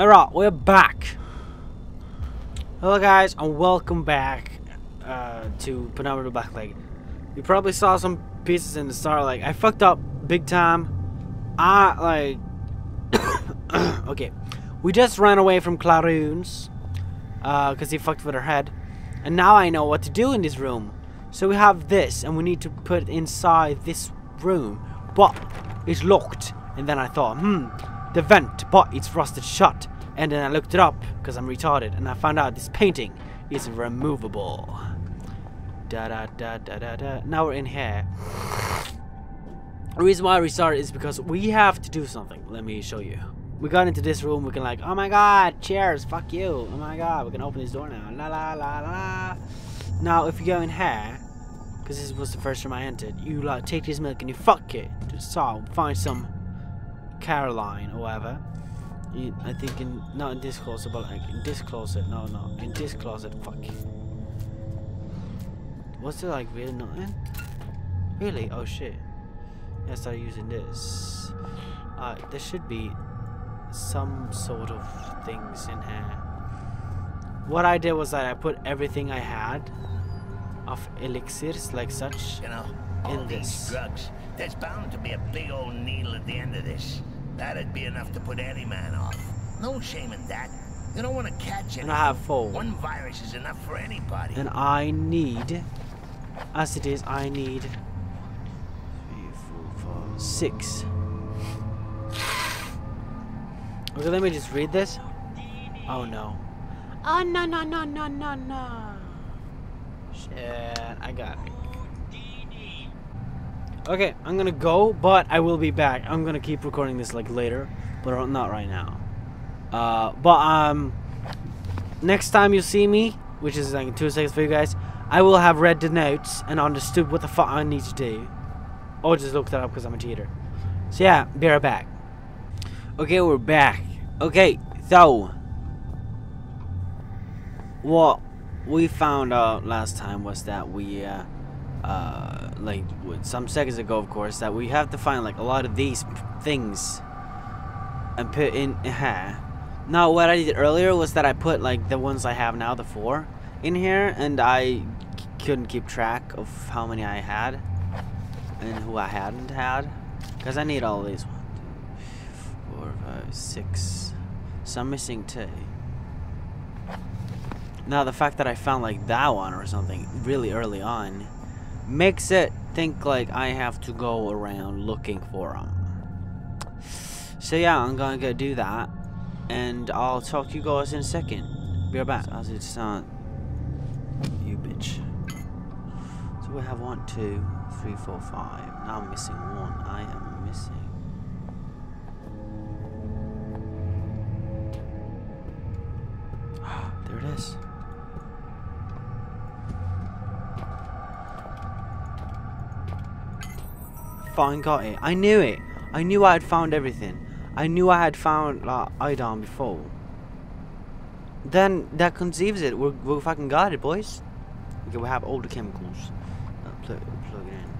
Alright, we're back. Hello guys, and welcome back uh, to Penumbra Black Plague. You probably saw some pieces in the start, like, I fucked up big time. I, like... okay. We just ran away from Clarence, because uh, he fucked with her head. And now I know what to do in this room. So we have this, and we need to put it inside this room. But, it's locked. And then I thought, hmm, the vent, but it's rusted shut. And then I looked it up, because I'm retarded, and I found out this painting is removable. Da da da da da da. Now we're in here. The reason why I restarted is because we have to do something. Let me show you. We got into this room, we can like, oh my god, chairs, fuck you. Oh my god, we can open this door now. La la la la. Now, if you go in here, because this was the first room I entered, you like take this milk and you fuck it. Just so find some Caroline or whatever. I think in not in this closet, but like in this closet. No, no, in this closet. Fuck. Was there like really nothing? Really? Oh shit. I started using this. Uh, there should be some sort of things in here. What I did was that I put everything I had of elixirs like such you know, all in these this. drugs. There's bound to be a big old needle at the end of this. That'd be enough to put any man off. No shame in that. You don't want to catch it. And I have four. One virus is enough for anybody. And I need, as it is, I need three, four, five, six. Okay, let me just read this. Oh no. Oh no no no no no no. Shit, I got it. Okay, I'm gonna go, but I will be back. I'm gonna keep recording this like later, but not right now. Uh, but um, next time you see me, which is like two seconds for you guys, I will have read the notes and understood what the fuck I need to do, or just look that up because I'm a cheater. So yeah, be right back. Okay, we're back. Okay, so what we found out last time was that we, uh, uh, like some seconds ago, of course, that we have to find like a lot of these things and put in here. Now, what I did earlier was that I put like the ones I have now, the four, in here, and I couldn't keep track of how many I had and who I hadn't had, because I need all these. One, two, four, five, six. So I'm missing two. Now, the fact that I found like that one or something really early on makes it think like I have to go around looking for them. So yeah, I'm gonna go do that, and I'll talk to you guys in a second. Be right back. As it's not you, bitch. So we have one, two, three, four, five. Now I'm missing one. I am missing. there it is. Fine, got it. I knew it. I knew I had found everything. I knew I had found like Idon before. Then that conceives it. We're, we're fucking got it, boys. Okay, we have all the chemicals. Uh, plug it in.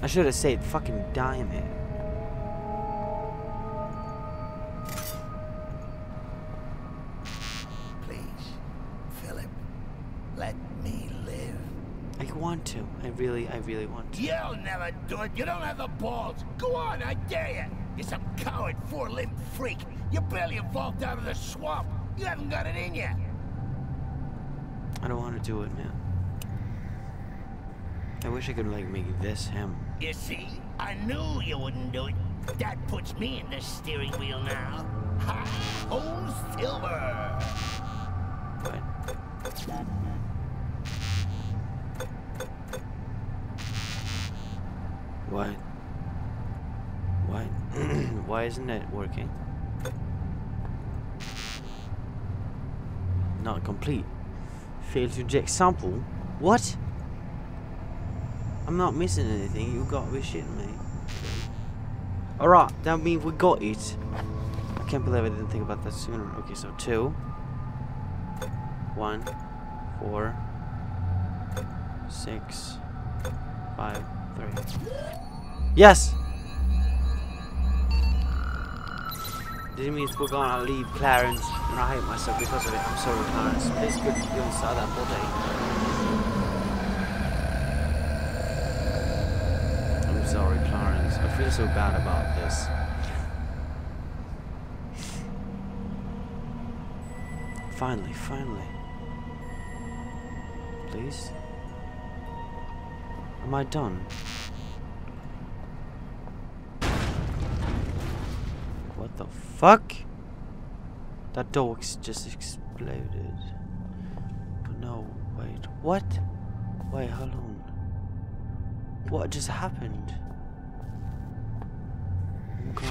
I should have said fucking diamond. Really, I really want to. You'll never do it. You don't have the balls. Go on, I dare you. You're some coward, four-limbed freak. You barely evolved out of the swamp. You haven't got it in you. I don't want to do it, man. I wish I could like make this him. You see, I knew you wouldn't do it. That puts me in the steering wheel now. Ha! Oh, Silver! What? What? Why isn't it working? Not complete. Failed to inject sample. What? I'm not missing anything. You got to be shitting me. Alright, that means we got it. I can't believe I didn't think about that sooner. Okay, so two, one, four, six, five, three. Yes! Didn't mean to go on, I'll leave Clarence and I hate myself because of it. I'm sorry, Clarence. Please go, go inside that body. I'm sorry, Clarence. I feel so bad about this. Finally, finally. Please? Am I done? What the fuck? That door ex- just exploded. No, wait, what? Wait, hold on. What just happened? Oh.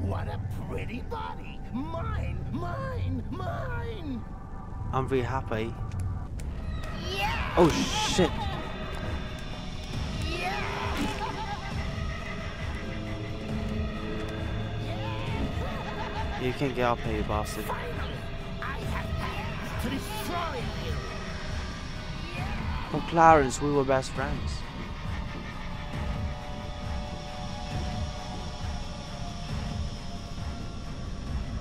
What a pretty body! Mine, mine, mine! I'm very happy. Yeah! Oh shit! You can't get up here, you bastard. To! Oh, Clarence, we were best friends.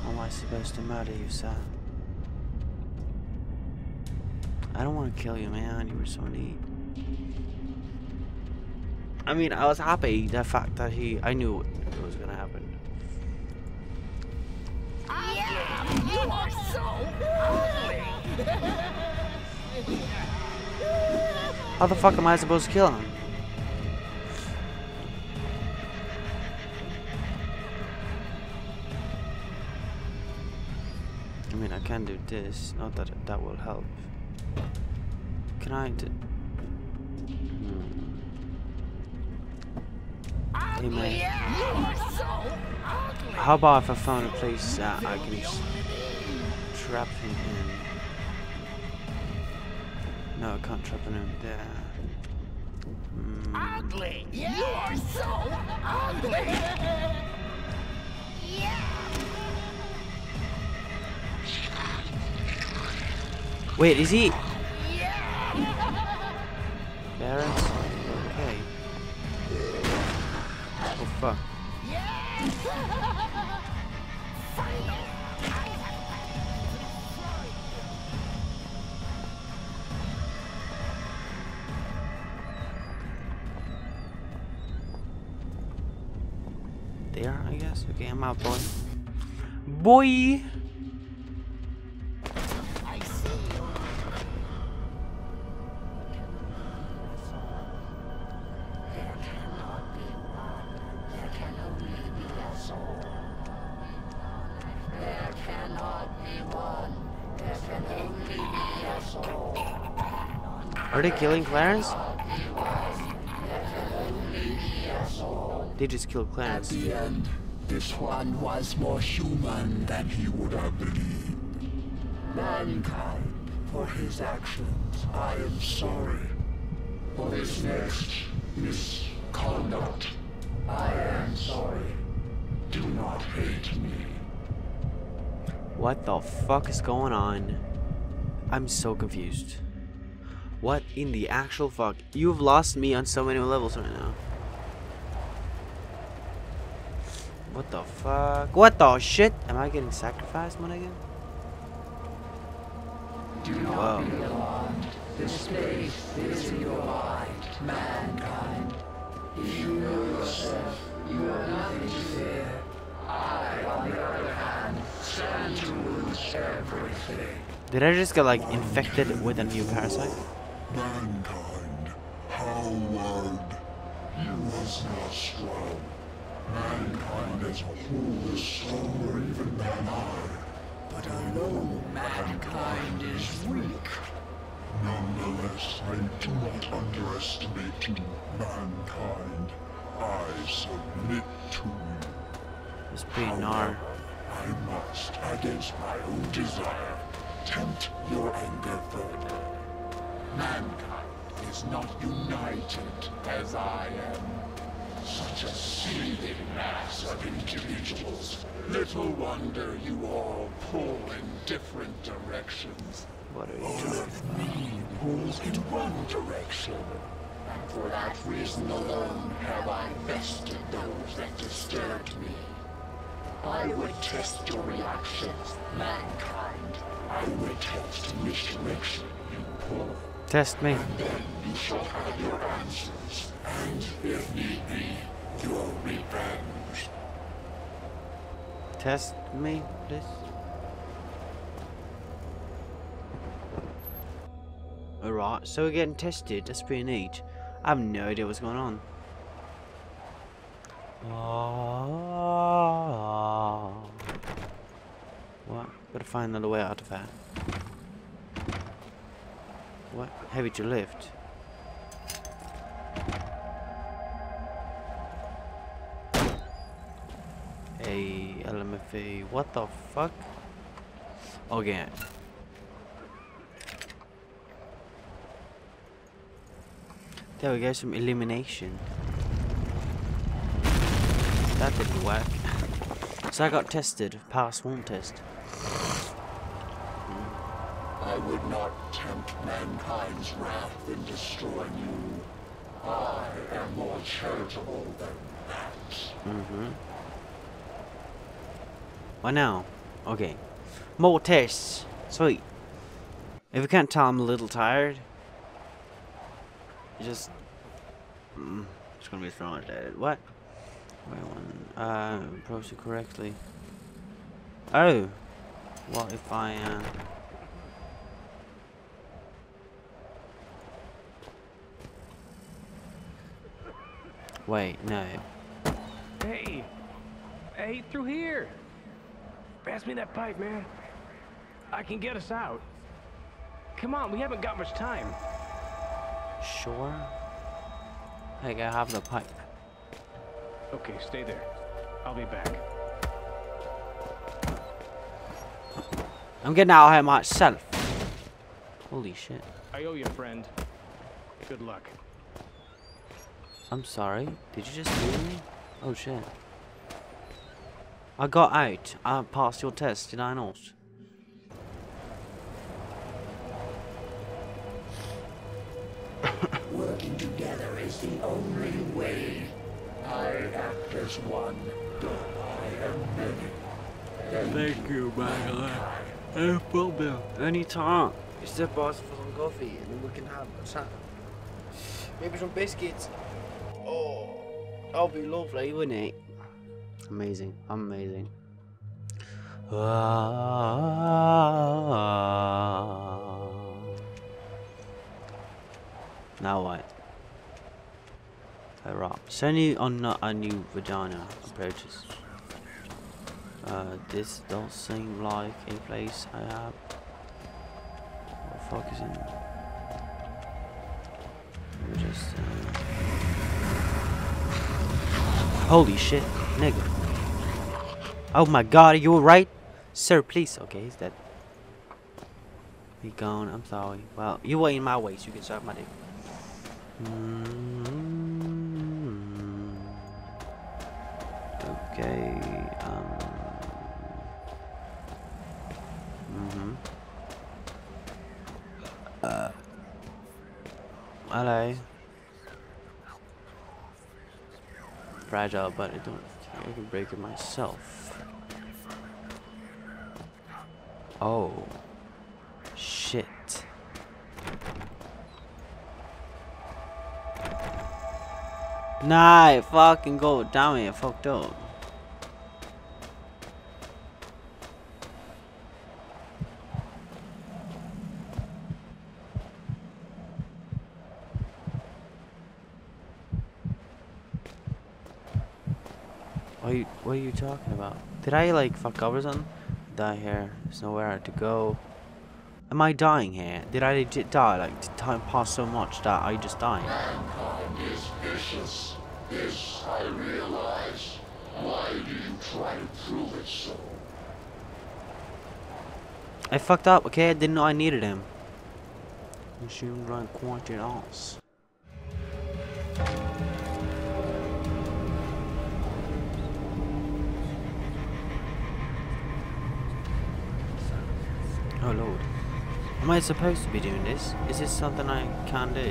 Am I supposed to murder you, sir? I don't want to kill you, man. You were so neat. I mean, I was happy the fact that he. I knew it was gonna happen. How the fuck am I supposed to kill him? I mean, I can do this. Not that that will help. Can I do? Hmm. Hey man, You are so ugly! how about if I found a place that I can s- trap him in? No, I can't trap him in there. Hmm. Ugly! You are so ugly! yeah. Wait, is he? Clarence? Okay. Oh fuck. There, Okay, I'm out, boy. Boy! I see you. Are they killing Clarence? They just killed At Clarence. the end, this one was more human than he would have believed. Mankind, for his actions, I am sorry. For his next misconduct, I am sorry. Do not hate me. What the fuck is going on? I'm so confused. What in the actual fuck? You've lost me on so many levels right now. What the fuck? What the shit? Am I getting sacrificed, my nigga? Whoa. This space is your mind, mankind. If you know yourself, you have nothing to fear. I, on the other hand, stand to lose everything. Did I just get like infected with a new parasite? Mankind, Howard, you was not strong. Mankind as a whole is stronger even than I. But I know mankind is weak. Nonetheless, I do not underestimate you, mankind. I submit to you. It's pretty gnar. I must, against my own desire, tempt your anger further. Mankind is not united as I am. Such a seething mass of individuals. Little wonder you all pull in different directions. What are you talking about? Me pulls in one direction, and for that reason alone have I bested those that disturbed me. I would test your reactions, mankind. I would test which direction you pull. Test me. You shall have your answers, and if need be, your revenge. Test me, please. Alright, so we're getting tested. That's pretty neat. I have no idea what's going on. Ah. What? Gotta find another way out of that. What? Heavy to lift. A LMFA. What the fuck? Okay. There we go, some illumination. That didn't work. So I got tested, passed one test. Not tempt mankind's wrath in destroying you. I am more charitable than that. Mm-hmm. What now? Okay. More tests. Sweet. If you can't tell, I'm a little tired. Just... Mm, it's gonna be thrown at it. What? Wait one. Uh, approach it correctly. Oh! What if I, uh... Wait, no. Hey! Hey, through here! Pass me that pipe, man. I can get us out. Come on, we haven't got much time. Sure. Like I have the pipe. Okay, stay there. I'll be back. I'm getting out here myself. Holy shit. I owe you, friend. Good luck. I'm sorry. Did you just hear me? Oh shit. I got out. I passed your test, did I not? Working together is the only way. I act as one, though I am many. Thank you, my guy. No problem. Anytime. You step us for some coffee and then we can have a chat. Maybe some biscuits. Oh, that'll be lovely, wouldn't it? Amazing. Amazing. Now what? Alright. So new on not a new vagina approaches. Uh, this does seem like a place I have. What the fuck is in? Just. Uh... Holy shit, nigga. Oh my god, are you alright? Sir, please. Okay, he's dead. Be gone, I'm sorry. Well, you were in my way, so you can suck my dick. Mm-hmm. Okay, um. Mm-hmm. Uh. Hello. Fragile, but I don't. I can break it myself. Oh. Shit. Nah, fucking go down here, fucked up. What are you, what are you talking about? Did I like fuck up or something? Die here. There's nowhere to go. Am I dying here? Did I legit die? Like, did time pass so much that I just died? Mankind is vicious. This I realize. Why do you try to prove it so? I fucked up, okay? I didn't know I needed him. Machine run quantity ass. Oh lord. Am I supposed to be doing this? Is this something I can do?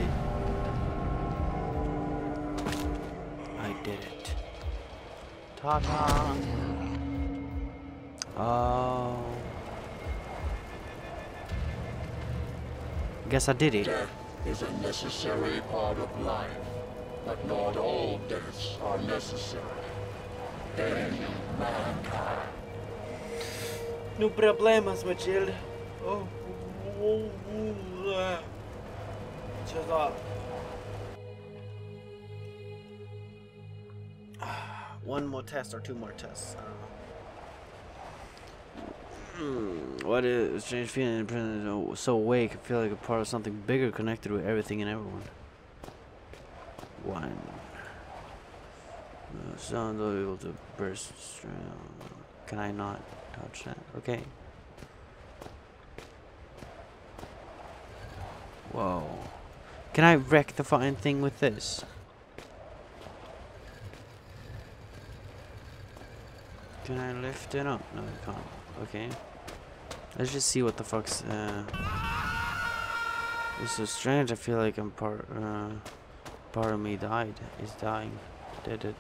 I did it. Ta-ta! Oh. Guess I did it. Death is a necessary part of life, but not all deaths are necessary. End mankind. No problemas, Matilda. Oh. One more test or two more tests. I. Hmm, what is a strange feeling? So awake, I feel like a part of something bigger, connected with everything and everyone. One. Uh, sounds able to burst. Can I not touch that? Okay. Whoa. Can I wreck the fine thing with this? Can I lift it up? No, I can't. Okay. Let's just see what the fuck's, uh... It's so strange, I feel like I'm part, uh... Part of me died. Is dying. Did it.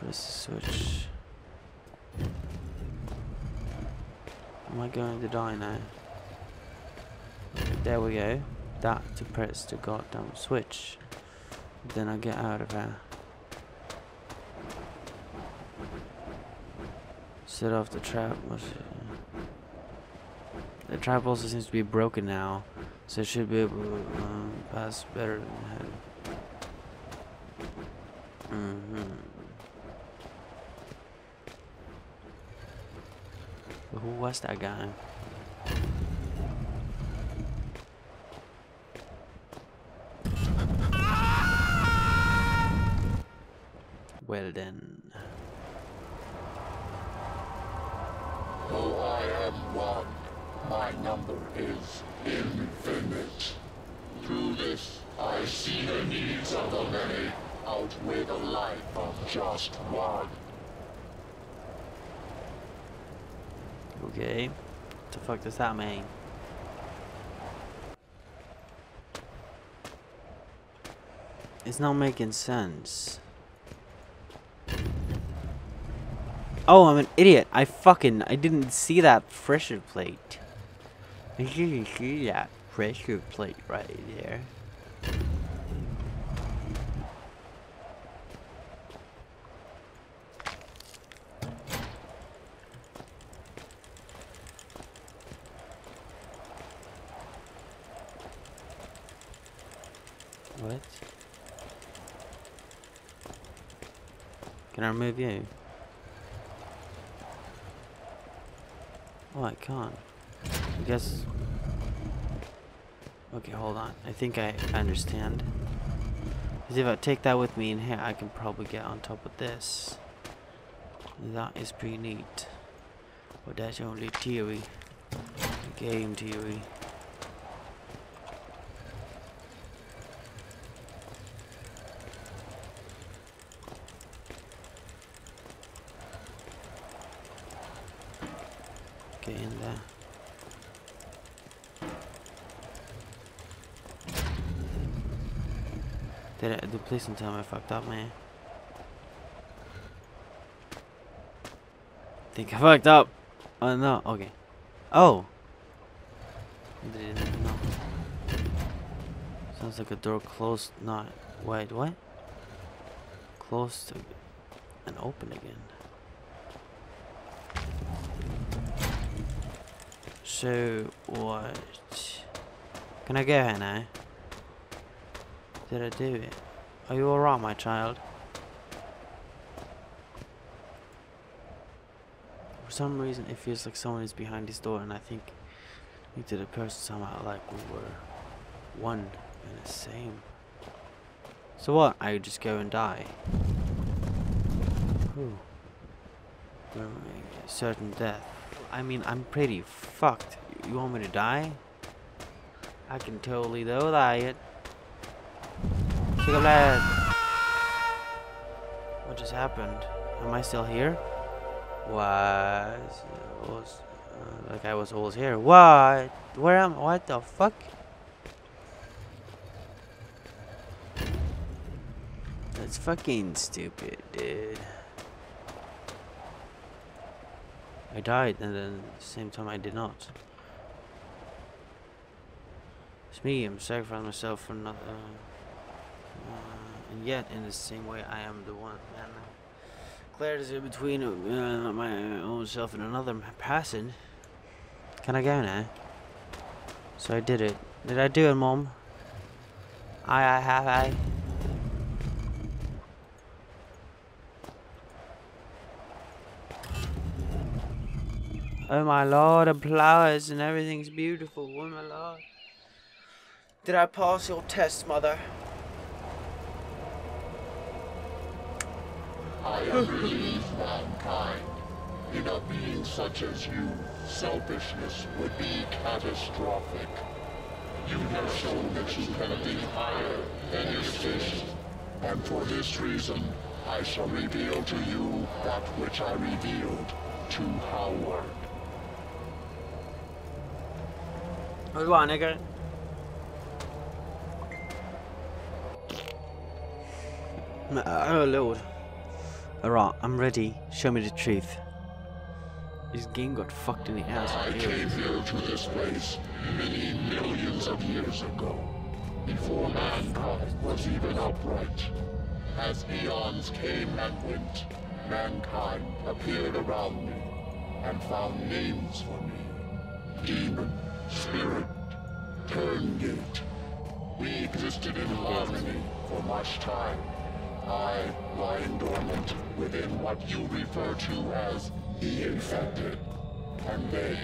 Press the switch. Am I going to die now? There we go. That to press the goddamn switch. Then I get out of here. Set off the trap. The trap also seems to be broken now, so it should be able to um, pass better than ahead. Mm-hmm. Who was that guy? Well then. Though I am one, my number is infinite. Through this, I see the needs of the many outweigh the life of just one. Okay. What the fuck does that mean? It's not making sense. Oh, I'm an idiot. I fucking I didn't see that pressure plate. I didn't see that pressure plate right there. What? Can I remove you? Oh, I can't. I guess. Okay, hold on. I think I understand. Because if I take that with me in here, I can probably get on top of this. That is pretty neat. But that's only theory. Game theory. Get in there. Did I do please don't tell me I fucked up, man. Think I fucked up. Oh no, okay. Oh. Didn't. Sounds like a door closed, not wait, what? Closed and open again. So what? Can I go here now? Did I do it? Are you alright, my child? For some reason, it feels like someone is behind this door, and I think me to the person somehow like we were one and the same. So what? I just go and die. Certain death. I mean, I'm pretty fucked. You want me to die? I can totally do that. A. What just happened? Am I still here? Why? was uh, like I was always here. What? Where am? What the fuck? That's fucking stupid, dude. I died, and then at the same time I did not. It's me. I'm sacrificing myself for another. Uh, yet, in the same way, I am the one. Man, clarity between uh, my own self and another person. Can I go now? So I did it. Did I do it, Mom? I, I have, I. Oh my lord, the flowers and everything's beautiful. Oh my lord. Did I pass your test, mother? I have relieved mankind. In a being such as you, selfishness would be catastrophic. You have shown that you can be higher than your station. And for this reason, I shall reveal to you that which I revealed to Howard. What do on, nigga? Oh lord. Alright, I'm ready. Show me the truth. This game got fucked in the ass. I came here to this place many millions of years ago, before mankind was even upright. As eons came and went, mankind appeared around me and found names for me. Demon, spirit, Tuurngait. We existed in harmony for much time. I lying dormant within what you refer to as the infected, and they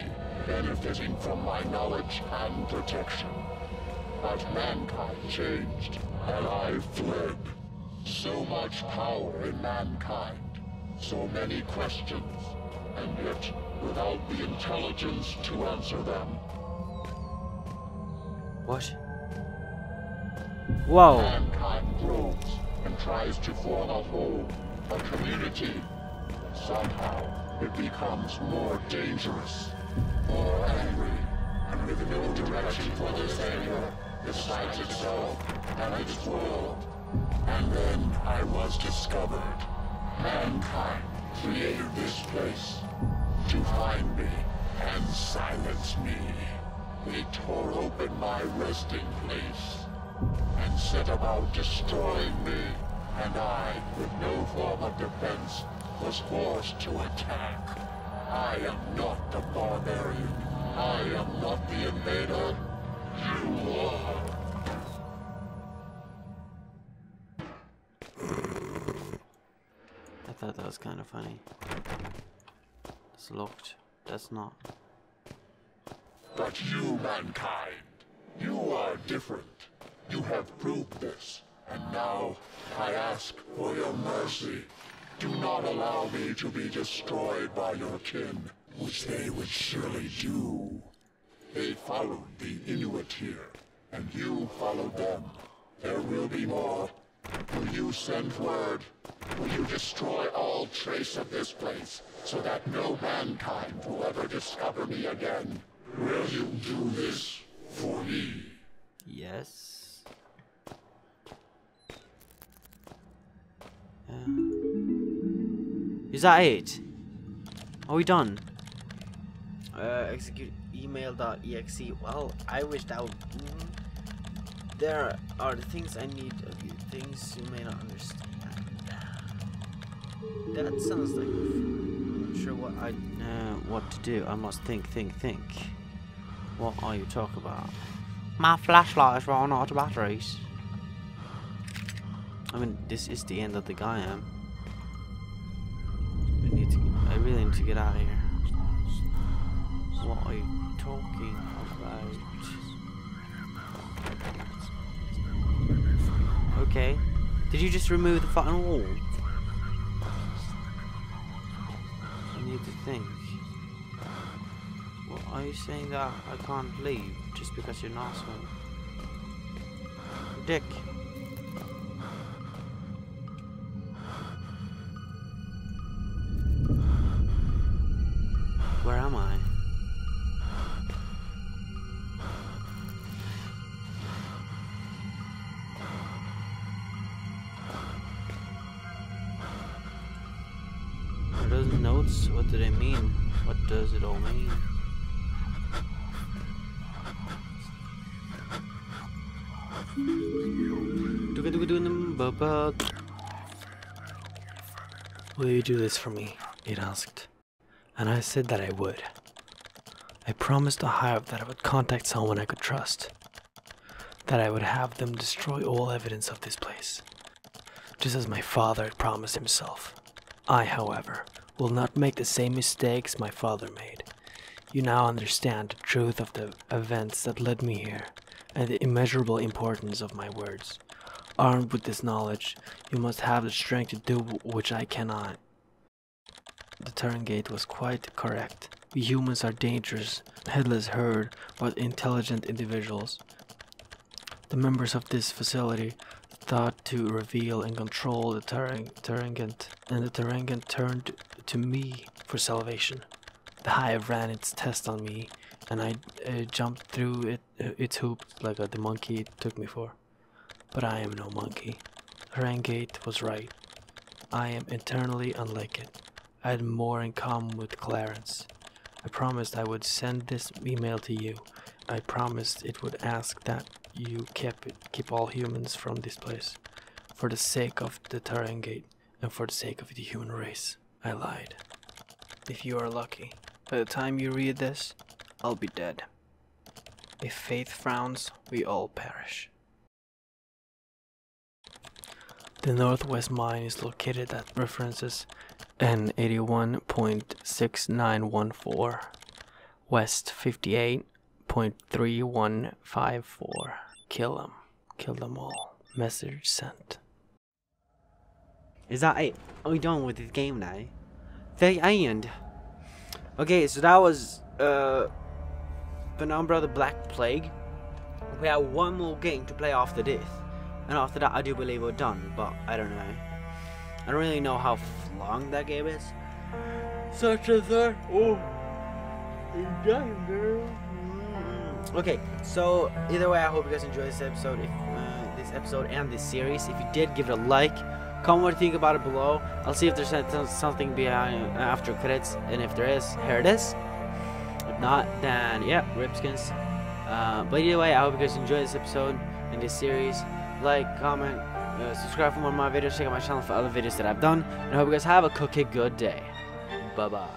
benefiting from my knowledge and protection. But mankind changed, and I fled. So much power in mankind, so many questions, and yet without the intelligence to answer them. What? Whoa. Mankind grows and tries to form a whole, a community. Somehow, it becomes more dangerous, more angry, and with no direction for this anger, besides itself and its world. And then I was discovered. Mankind created this place to find me and silence me. They tore open my resting place and set about destroying me. And I, with no form of defense, was forced to attack. I am not the barbarian. I am not the invader. You are. I thought that was kind of funny. It's locked. That's not. But you, mankind, you are different. You have proved this, and now I ask for your mercy. Do not allow me to be destroyed by your kin, which they would surely do. They followed the Inuit here, and you followed them. There will be more. Will you send word? Will you destroy all trace of this place, so that no mankind will ever discover me again? Will you do this for me? Yes. Yeah. Is that it? Are we done? Uh, execute email.exe. Well, I wish that would. Mm, there are the things I need of you, things you may not understand. That sounds like. I'm not sure what I uh, what to do. I must think, think, think. What are you talking about? My flashlight is running out of batteries. I mean, this is the end of the Gaia. We need to. I really need to get out of here. What are you talking about? Okay. Did you just remove the fucking wall? I need to think. What are you saying that I can't leave just because you're an asshole? Dick. What do they mean? What does it all mean? Will you do this for me? It asked. And I said that I would. I promised the Hive that I would contact someone I could trust. That I would have them destroy all evidence of this place. Just as my father had promised himself. I, however, will not make the same mistakes my father made. You now understand the truth of the events that led me here, and the immeasurable importance of my words. Armed with this knowledge, you must have the strength to do which I cannot. The Tuurngait was quite correct. We humans are dangerous, headless herd, but intelligent individuals. The members of this facility thought to reveal and control the Turing Tuurngait, and the Tuurngait turned to me for salvation. The hive ran its test on me, and I uh, jumped through it, uh, its hoops like the monkey it took me for. But I am no monkey. Tuurngait was right. I am eternally unlike it. I had more in common with Clarence. I promised I would send this email to you. I promised it would ask that you keep it, keep all humans from this place. For the sake of the Tuurngait and for the sake of the human race, I lied. If you are lucky, by the time you read this, I'll be dead. If faith frowns, we all perish. The Northwest Mine is located at references N81.6914, West 58.3154. Kill them. Kill them all. Message sent. Is that it? Are we done with this game now? The end. Okay, so that was uh Penumbra the Black Plague. We have one more game to play after this. And after that I do believe we're done, but I don't know. I don't really know how long that game is. Such as that. Oh. You dying, girl. Mm. Okay, so either way, I hope you guys enjoyed this episode. If uh, this episode and this series, if you did, give it a like. Comment what you think about it below. I'll see if there's something behind uh, after credits, and if there is, here it is. If not, then yeah, Ripskins. Uh, but either way, I hope you guys enjoyed this episode and this series. Like, comment, uh, subscribe for more of my videos. Check out my channel for other videos that I've done. And I hope you guys have a cookie good day. Bye bye.